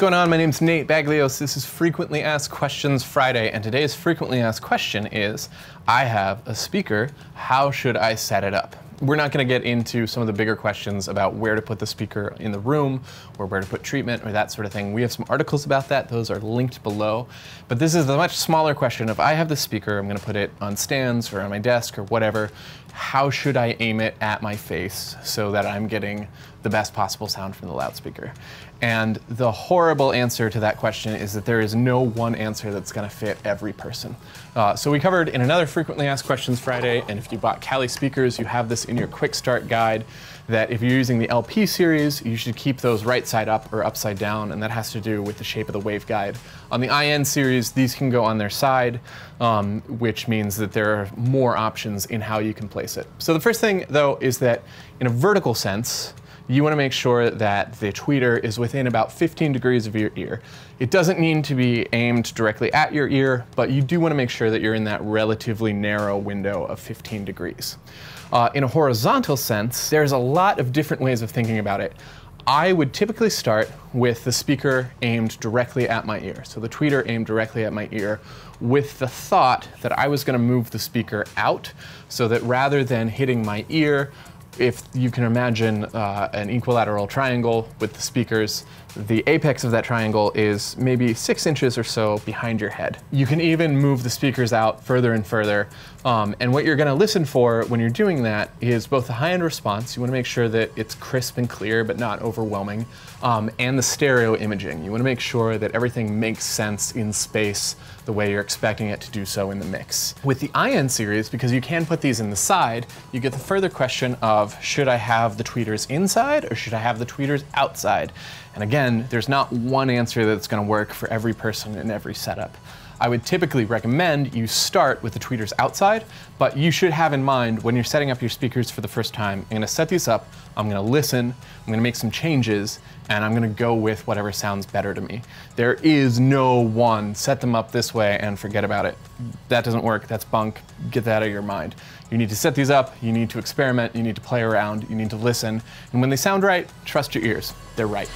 going on? My name's Nate Baglios. This is Frequently Asked Questions Friday, and today's frequently asked question is I have a speaker. How should I set it up? We're not going to get into some of the bigger questions about where to put the speaker in the room or where to put treatment or that sort of thing. We have some articles about that. Those are linked below. But this is a much smaller question. If I have the speaker, I'm going to put it on stands or on my desk or whatever. How should I aim it at my face so that I'm getting the best possible sound from the loudspeaker? And the horrible answer to that question is that there is no one answer that's going to fit every person. Uh, so we covered in another frequently asked questions Friday, and if you bought Kali speakers, you have this in your quick start guide that if you're using the LP series, you should keep those right side up or upside down, and that has to do with the shape of the waveguide. On the IN series, these can go on their side, um, which means that there are more options in how you can place it. So the first thing, though, is that in a vertical sense, you want to make sure that the tweeter is within about 15 degrees of your ear. It doesn't need to be aimed directly at your ear, but you do want to make sure that you're in that relatively narrow window of 15 degrees. Uh, in a horizontal sense, there's a lot of different ways of thinking about it. I would typically start with the speaker aimed directly at my ear. So the tweeter aimed directly at my ear with the thought that I was going to move the speaker out so that rather than hitting my ear, if you can imagine uh, an equilateral triangle with the speakers, the apex of that triangle is maybe six inches or so behind your head. You can even move the speakers out further and further. Um, and what you're gonna listen for when you're doing that is both the high end response, you wanna make sure that it's crisp and clear but not overwhelming, um, and the stereo imaging. You wanna make sure that everything makes sense in space the way you're expecting it to do so in the mix. With the IN series, because you can put these in the side, you get the further question of should I have the tweeters inside or should I have the tweeters outside? And again, there's not one answer that's going to work for every person in every setup. I would typically recommend you start with the tweeters outside, but you should have in mind when you're setting up your speakers for the first time, I'm gonna set these up, I'm gonna listen, I'm gonna make some changes, and I'm gonna go with whatever sounds better to me. There is no one, set them up this way and forget about it. That doesn't work, that's bunk, get that out of your mind. You need to set these up, you need to experiment, you need to play around, you need to listen, and when they sound right, trust your ears, they're right.